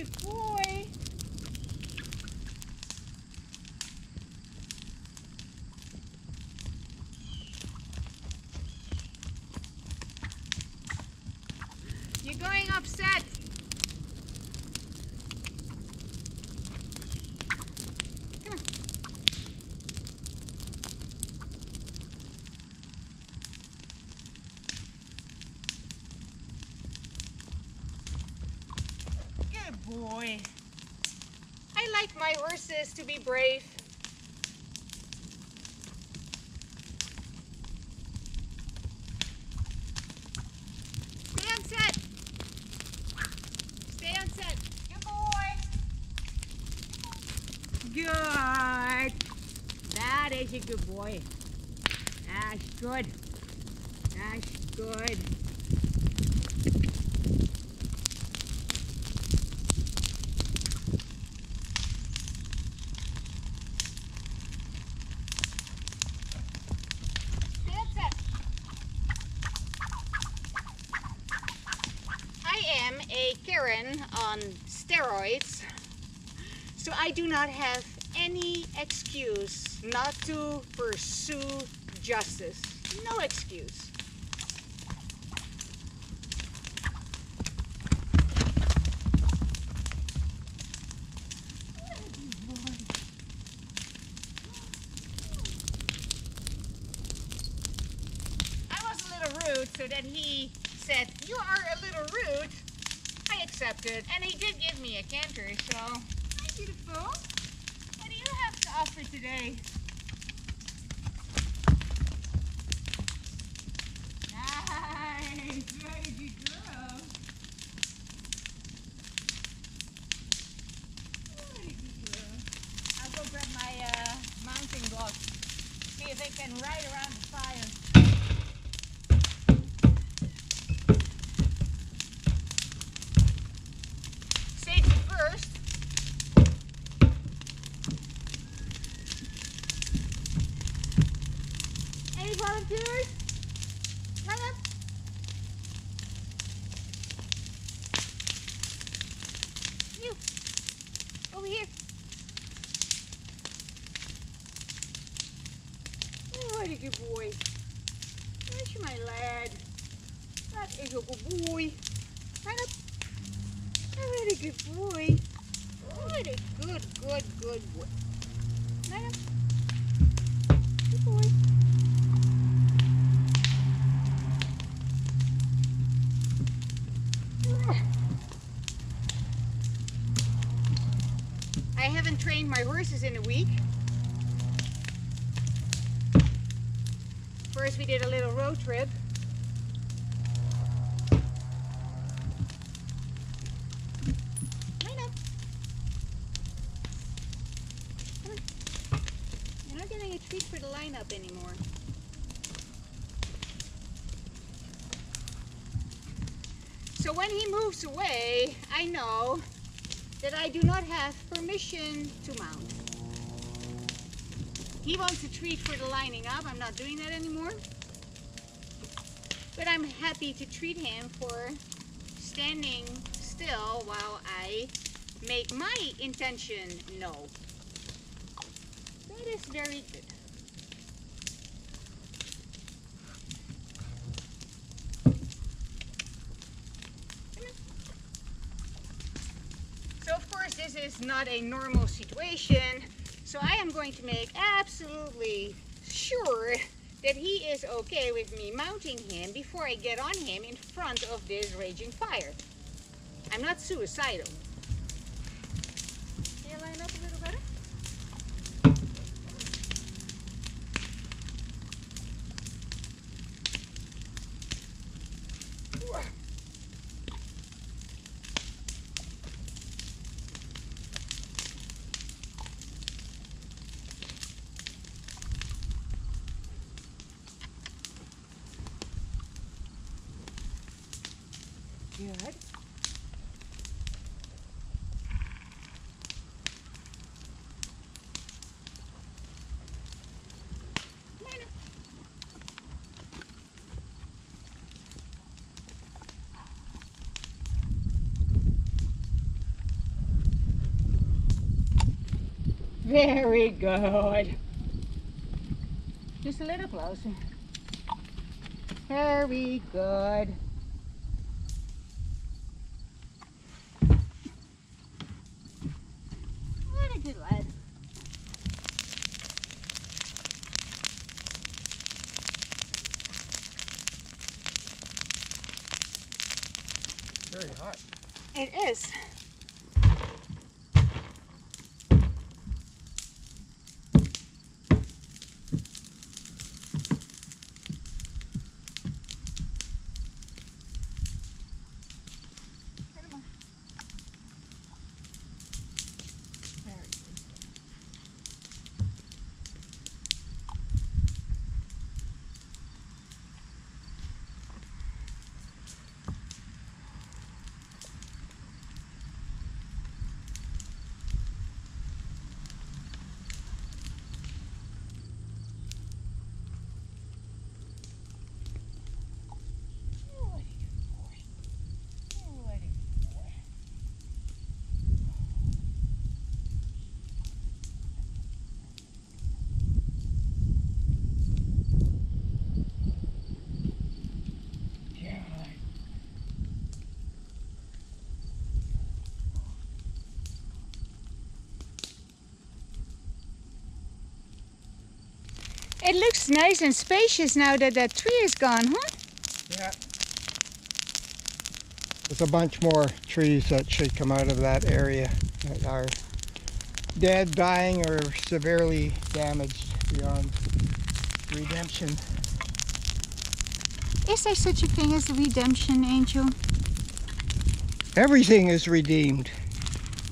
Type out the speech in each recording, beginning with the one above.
good boy. Boy. I like my horses to be brave. Stay on set. Stay on set. Good boy. Good. That is a good boy. That's good. That's good. A Karen on steroids, so I do not have any excuse not to pursue justice. No excuse. I was a little rude, so then he said, You are a little rude. I accepted, and he did give me a canter, so. Hi, beautiful. What do you have to offer today? Nice, very good girl. Very good girl. I'll go grab my uh, mounting block. See if I can ride around the fire. Safety first. Volunteers? Line up. You. Over here. What a good boy. That's my lad. That is a good boy. Up. Oh, what a good boy. What a good, good, good boy. Line up. Good boy. I haven't trained my horses in a week. First we did a little road trip. Line up. You're not getting a treat for the lineup anymore. So when he moves away, I know that I do not have permission to mount. He wants a treat for the lining up. I'm not doing that anymore. But I'm happy to treat him for standing still while I make my intention known. That is very good. So of course this not a normal situation. So I am going to make absolutely sure that he is okay with me mounting him before I get on him in front of this raging fire. I'm not suicidal. Good. Very good. Just a little closer. Very good. do it. Very hot. It is. It looks nice and spacious now that that tree is gone, huh? Yeah. There's a bunch more trees that should come out of that area that are dead, dying, or severely damaged beyond redemption. Is there such a thing as a redemption, Angel? Everything is redeemed.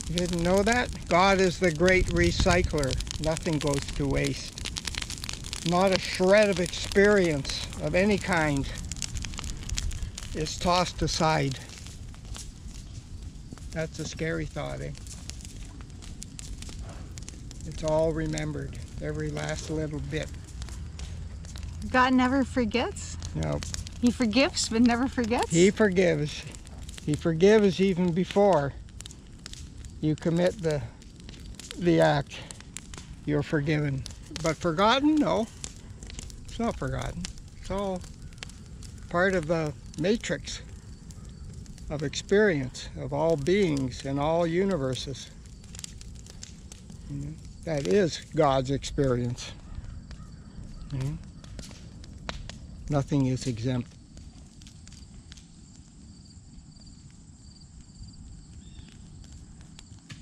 You didn't know that? God is the great recycler. Nothing goes to waste. Not a shred of experience of any kind is tossed aside. That's a scary thought, eh? It's all remembered, every last little bit. God never forgets. No, He forgives but never forgets. He forgives. He forgives even before you commit the the act. You're forgiven. But forgotten? No. It's not forgotten. It's all part of the matrix of experience of all beings and all universes. That is God's experience. Know? Nothing is exempt